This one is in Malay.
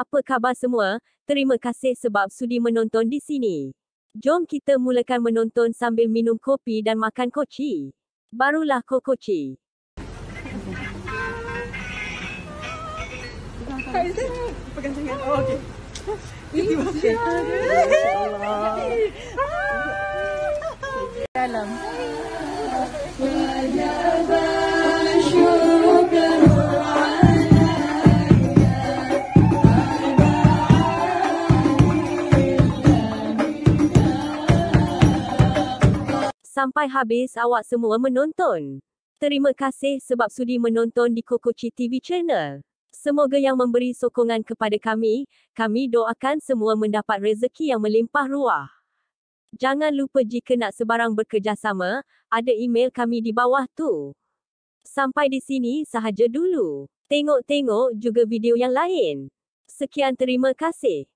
Apa khabar semua? Terima kasih sebab sudi menonton di sini. Jom kita mulakan menonton sambil minum kopi dan makan koci. Barulah kokoci. Hai, Zah. Pegang tangan. Oh, okey. Okay. dalam. Sampai habis awak semua menonton. Terima kasih sebab sudi menonton di Kokoci TV Channel. Semoga yang memberi sokongan kepada kami, kami doakan semua mendapat rezeki yang melimpah ruah. Jangan lupa jika nak sebarang bekerjasama, ada email kami di bawah tu. Sampai di sini sahaja dulu. Tengok-tengok juga video yang lain. Sekian terima kasih.